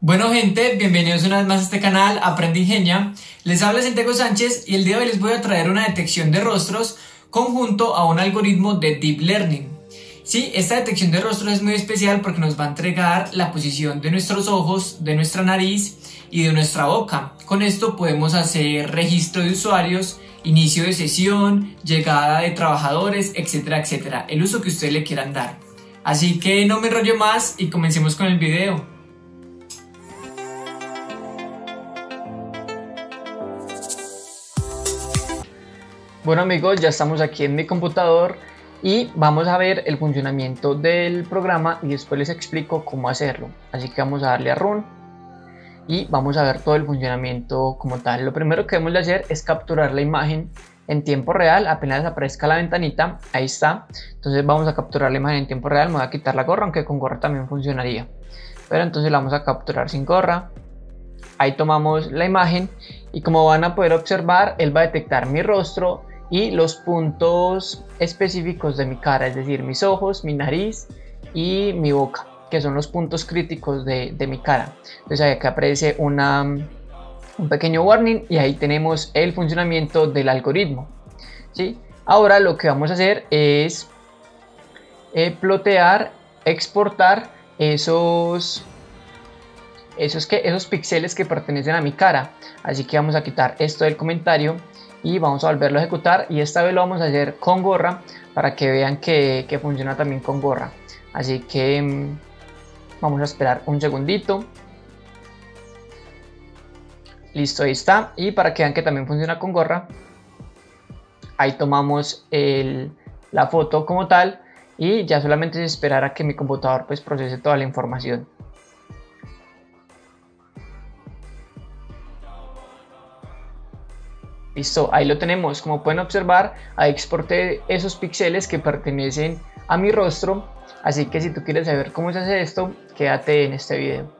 Bueno gente, bienvenidos una vez más a este canal Aprende Ingenia. Les habla Santiago Sánchez y el día de hoy les voy a traer una detección de rostros conjunto a un algoritmo de Deep Learning. Sí, esta detección de rostros es muy especial porque nos va a entregar la posición de nuestros ojos, de nuestra nariz y de nuestra boca. Con esto podemos hacer registro de usuarios, inicio de sesión, llegada de trabajadores, etcétera, etcétera. El uso que ustedes le quieran dar. Así que no me enrollo más y comencemos con el video. Bueno amigos, ya estamos aquí en mi computador y vamos a ver el funcionamiento del programa y después les explico cómo hacerlo. Así que vamos a darle a Run y vamos a ver todo el funcionamiento como tal. Lo primero que debemos de hacer es capturar la imagen en tiempo real, apenas aparezca la ventanita, ahí está. Entonces vamos a capturar la imagen en tiempo real, me voy a quitar la gorra, aunque con gorra también funcionaría. Pero entonces la vamos a capturar sin gorra. Ahí tomamos la imagen y como van a poder observar, él va a detectar mi rostro y los puntos específicos de mi cara, es decir, mis ojos, mi nariz y mi boca, que son los puntos críticos de, mi cara. Entonces acá aparece una, un pequeño warning y ahí tenemos el funcionamiento del algoritmo. ¿sí? Ahora lo que vamos a hacer es eh, plotear, exportar esos, esos, que, esos píxeles que pertenecen a mi cara. Así que vamos a quitar esto del comentario y vamos a volverlo a ejecutar. Y esta vez lo vamos a hacer con gorra para que vean que, funciona también con gorra. Así que mm, vamos a esperar un segundito. Listo ahí está. Y para que vean que también funciona con gorra ahí tomamos la foto como tal. Y ya solamente es esperar a que mi computador pues procese toda la información Listo, ahí lo tenemos. Como pueden observar, ahí exporté esos píxeles que pertenecen a mi rostro. Así que si tú quieres saber cómo se hace esto, quédate en este video.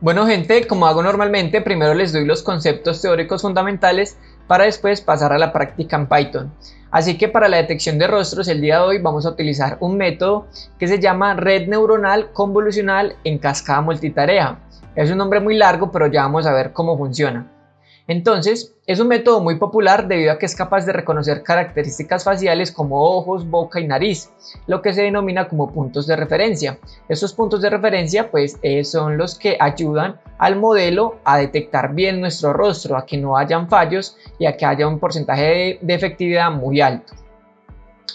Bueno gente, como hago normalmente, primero les doy los conceptos teóricos fundamentales para después pasar a la práctica en Python. Así que para la detección de rostros el día de hoy vamos a utilizar un método que se llama red neuronal convolucional en cascada multitarea. Es un nombre muy largo pero ya vamos a ver cómo funciona. Entonces, es un método muy popular debido a que es capaz de reconocer características faciales como ojos, boca y nariz, lo que se denomina como puntos de referencia. Estos puntos de referencia pues eh, son los que ayudan al modelo a detectar bien nuestro rostro, a que no hayan fallos y a que haya un porcentaje de, de efectividad muy alto.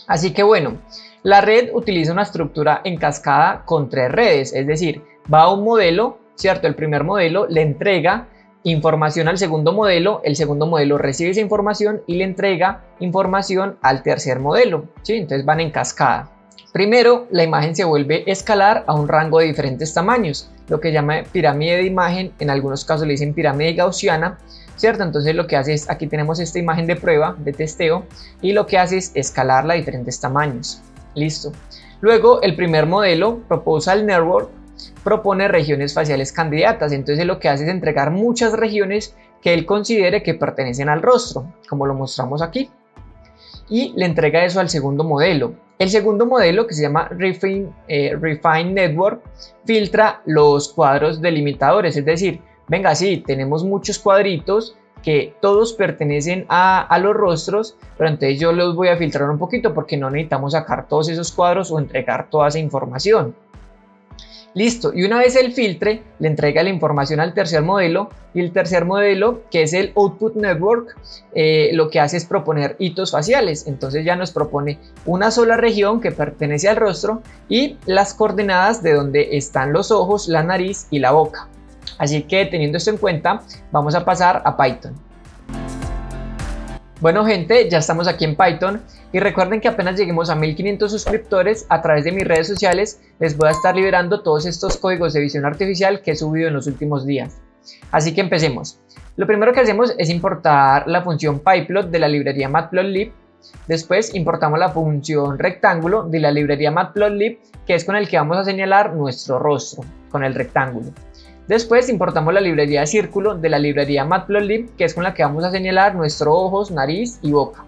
Así que bueno, la red utiliza una estructura en cascada con tres redes, es decir, va a un modelo, ¿cierto? El primer modelo le entrega información al segundo modelo, el segundo modelo recibe esa información y le entrega información al tercer modelo, ¿sí? entonces van en cascada. Primero, la imagen se vuelve escalar a un rango de diferentes tamaños, lo que llama pirámide de imagen, en algunos casos le dicen pirámide gaussiana, ¿cierto? Entonces lo que hace es, aquí tenemos esta imagen de prueba, de testeo, y lo que hace es escalarla a diferentes tamaños. Listo. Luego, el primer modelo, Proposal Network, propone regiones faciales candidatas. Entonces lo que hace es entregar muchas regiones que él considere que pertenecen al rostro, como lo mostramos aquí. Y le entrega eso al segundo modelo. El segundo modelo, que se llama Refine, eh, Network, filtra los cuadros delimitadores. Es decir, venga, sí, tenemos muchos cuadritos que todos pertenecen a, a, los rostros, pero entonces yo los voy a filtrar un poquito porque no necesitamos sacar todos esos cuadros o entregar toda esa información. Listo, y una vez el filtre, le entrega la información al tercer modelo y el tercer modelo, que es el Output Network, eh, lo que hace es proponer hitos faciales. Entonces ya nos propone una sola región que pertenece al rostro y las coordenadas de donde están los ojos, la nariz y la boca. Así que teniendo esto en cuenta, vamos a pasar a Python. Bueno gente, ya estamos aquí en Python y recuerden que apenas lleguemos a 1500 suscriptores a través de mis redes sociales les voy a estar liberando todos estos códigos de visión artificial que he subido en los últimos días. Así que empecemos. Lo primero que hacemos es importar la función pyplot de la librería matplotlib. Después importamos la función rectángulo de la librería matplotlib que es con el que vamos a señalar nuestro rostro, con el rectángulo. Después importamos la librería de círculo de la librería Matplotlib, que es con la que vamos a señalar nuestros ojos, nariz y boca.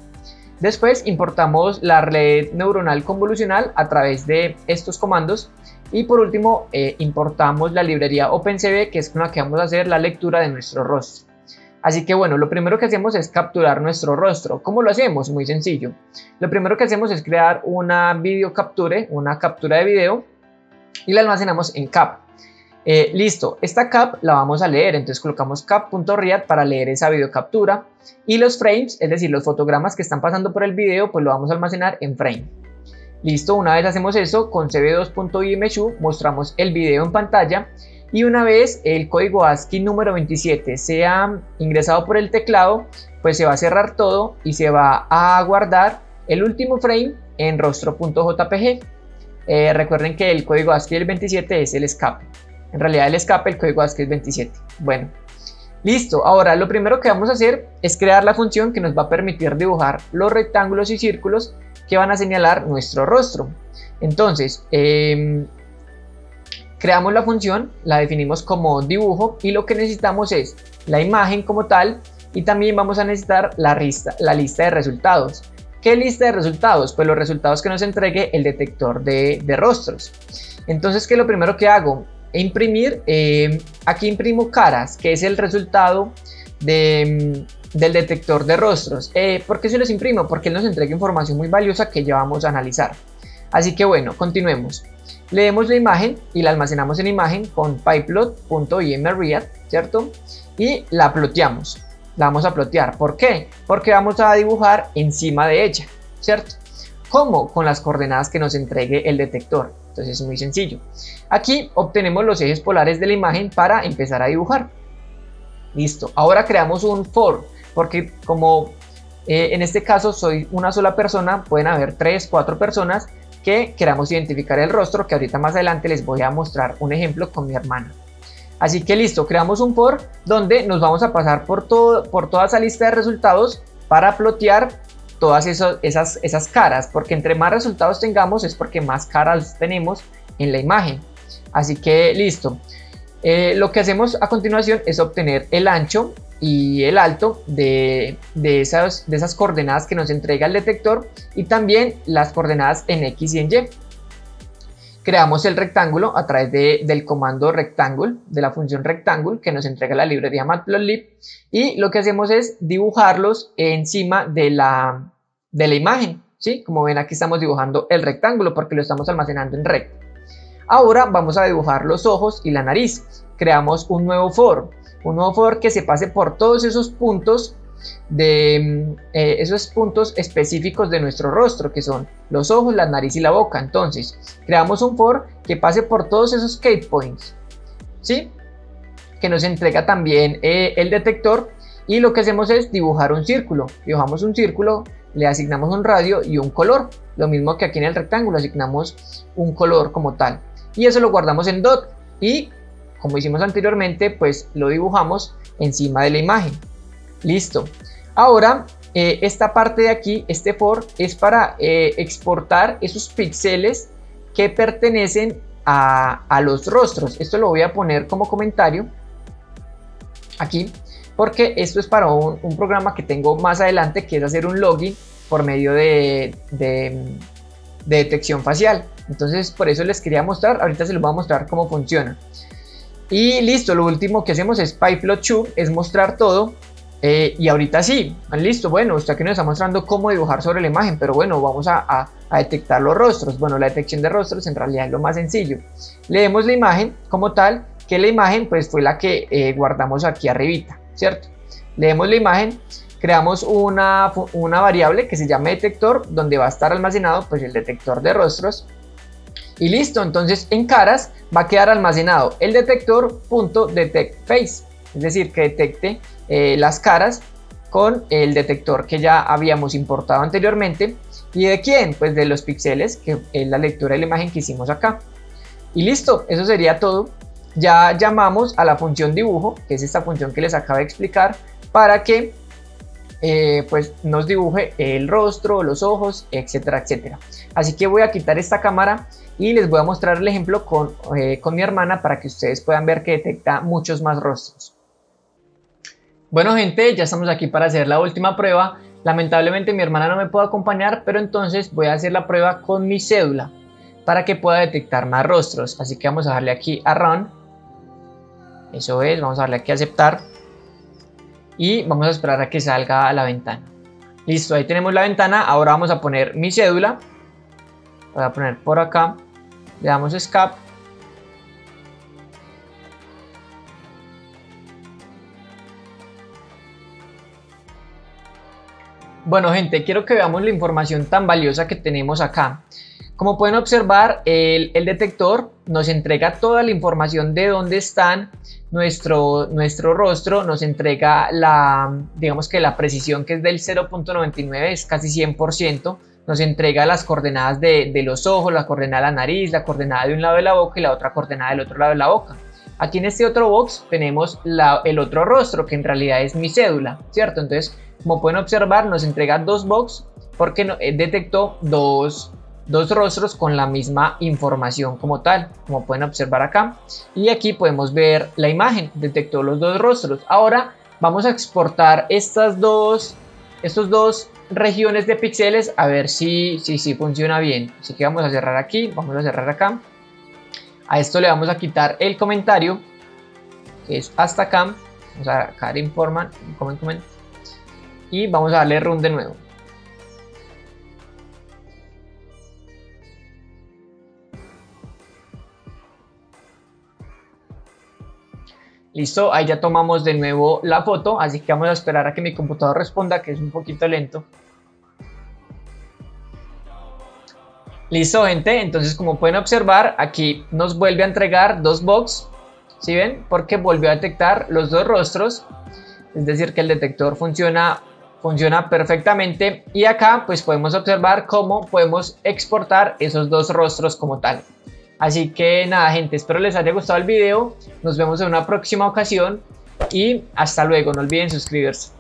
Después importamos la red neuronal convolucional a través de estos comandos Y por último, eh, importamos la librería OpenCV, que es con la que vamos a hacer la lectura de nuestro rostro. Así que bueno, lo primero que hacemos es capturar nuestro rostro. ¿Cómo lo hacemos? Muy sencillo. Lo primero que hacemos es crear una video capture, una captura de video, y la almacenamos en cap. Eh, listo, esta cap la vamos a leer, entonces colocamos cap.read para leer esa video captura y los frames, es decir, los fotogramas que están pasando por el video, pues lo vamos a almacenar en frame. Listo, una vez hacemos eso, con cb2.imshu mostramos el video en pantalla y una vez el código ASCII número 27 sea ingresado por el teclado, pues se va a cerrar todo y se va a guardar el último frame en rostro.jpg. Eh, recuerden que el código ASCII del 27 es el escape. En realidad el escape, el código ASCII es 27. Bueno, listo. Ahora lo primero que vamos a hacer es crear la función que nos va a permitir dibujar los rectángulos y círculos que van a señalar nuestro rostro. Entonces, em, creamos la función, la definimos como dibujo y lo que necesitamos es la imagen como tal y también vamos a necesitar la lista, la lista de resultados. ¿Qué lista de resultados? Pues los resultados que nos entregue el detector de, de rostros. Entonces, ¿qué es lo primero que hago? Imprimir, eh, aquí imprimo caras, que es el resultado de, mm, del detector de rostros. Eh, ¿Por qué se los imprimo? Porque él nos entrega información muy valiosa que ya vamos a analizar. Así que bueno, continuemos. Leemos la imagen y la almacenamos en imagen con pyplot.imread, ¿cierto? Y la ploteamos. La vamos a plotear. ¿Por qué? Porque vamos a dibujar encima de ella, ¿cierto? ¿Cómo? Con las coordenadas que nos entregue el detector. Entonces es muy sencillo. Aquí obtenemos los ejes polares de la imagen para empezar a dibujar. Listo. Ahora creamos un for, porque como eh, en este caso soy una sola persona, pueden haber tres, cuatro personas que queramos identificar el rostro, que ahorita más adelante les voy a mostrar un ejemplo con mi hermana. Así que listo, creamos un for donde nos vamos a pasar por, todo, por toda esa lista de resultados para plotear todas esas, esas caras, porque entre más resultados tengamos es porque más caras tenemos en la imagen. Así que listo. Eh, lo que hacemos a continuación es obtener el ancho y el alto de, esas, de esas coordenadas que nos entrega el detector y también las coordenadas en X y en Y. Creamos el rectángulo a través del comando rectangle, de la función rectangle que nos entrega la librería matplotlib y lo que hacemos es dibujarlos encima de la, de la imagen. ¿sí? Como ven aquí estamos dibujando el rectángulo porque lo estamos almacenando en recto. Ahora vamos a dibujar los ojos y la nariz. Creamos un nuevo for, un nuevo for que se pase por todos esos puntos de eh, esos puntos específicos de nuestro rostro que son los ojos, la nariz y la boca. Entonces, creamos un for que pase por todos esos skate points, ¿sí? Que nos entrega también eh, el detector y lo que hacemos es dibujar un círculo. Dibujamos un círculo, le asignamos un radio y un color. Lo mismo que aquí en el rectángulo, asignamos un color como tal. Y eso lo guardamos en dot y como hicimos anteriormente, pues lo dibujamos encima de la imagen. Listo. Ahora, eh, esta parte de aquí, este for, es para eh, exportar esos píxeles que pertenecen a, los rostros. Esto lo voy a poner como comentario aquí, porque esto es para un, programa que tengo más adelante, que es hacer un login por medio de, de, detección facial. Entonces, por eso les quería mostrar, ahorita se los voy a mostrar cómo funciona. Y listo, lo último que hacemos es PyPlot2, es mostrar todo eh, y ahorita sí, listo, bueno, usted aquí nos está mostrando cómo dibujar sobre la imagen, pero bueno, vamos a, detectar los rostros. Bueno, la detección de rostros en realidad es lo más sencillo. Leemos la imagen como tal, que la imagen pues fue la que eh, guardamos aquí arribita, ¿cierto? Leemos la imagen, creamos una, variable que se llama detector, donde va a estar almacenado pues el detector de rostros. Y listo, entonces en caras va a quedar almacenado el detector punto detect face, es decir, que detecte eh, las caras con el detector que ya habíamos importado anteriormente. ¿Y de quién? Pues de los píxeles, que es la lectura de la imagen que hicimos acá. Y listo, eso sería todo. Ya llamamos a la función dibujo, que es esta función que les acabo de explicar, para que eh, pues nos dibuje el rostro, los ojos, etcétera, etcétera. Así que voy a quitar esta cámara y les voy a mostrar el ejemplo con, eh, con mi hermana para que ustedes puedan ver que detecta muchos más rostros. Bueno gente, ya estamos aquí para hacer la última prueba. Lamentablemente mi hermana no me puede acompañar, pero entonces voy a hacer la prueba con mi cédula. para que pueda detectar más rostros. Así que vamos a darle aquí a Run. Eso es, vamos a darle aquí a aceptar. Y vamos a esperar a que salga a la ventana. Listo, ahí tenemos la ventana. Ahora vamos a poner mi cédula. Voy a poner por acá. Le damos escape. Bueno gente, quiero que veamos la información tan valiosa que tenemos acá. Como pueden observar, el, detector nos entrega toda la información de dónde están nuestro, nuestro rostro, nos entrega la, digamos que la precisión que es del 0.99, es casi 100%, nos entrega las coordenadas de, los ojos, la coordenada de la nariz, la coordenada de un lado de la boca y la otra coordenada del otro lado de la boca. Aquí en este otro box tenemos el otro rostro, que en realidad es mi cédula, ¿cierto? Entonces, como pueden observar, nos entrega dos box porque eh, detectó dos, dos rostros con la misma información como tal, como pueden observar acá. Y aquí podemos ver la imagen, detectó los dos rostros. Ahora vamos a exportar estas dos, estos dos regiones de píxeles a ver si, si, si funciona bien. Así que vamos a cerrar aquí, vamos a cerrar acá. A esto le vamos a quitar el comentario, que es hasta acá. Vamos a sacar informan, comment, comment, y vamos a darle run de nuevo. Listo, ahí ya tomamos de nuevo la foto, así que vamos a esperar a que mi computador responda, que es un poquito lento. Listo, gente, entonces como pueden observar, aquí nos vuelve a entregar dos box, ¿sí ven? Porque volvió a detectar los dos rostros, es decir que el detector funciona, funciona perfectamente y acá pues podemos observar cómo podemos exportar esos dos rostros como tal. Así que nada gente, espero les haya gustado el video, nos vemos en una próxima ocasión y hasta luego, no olviden suscribirse.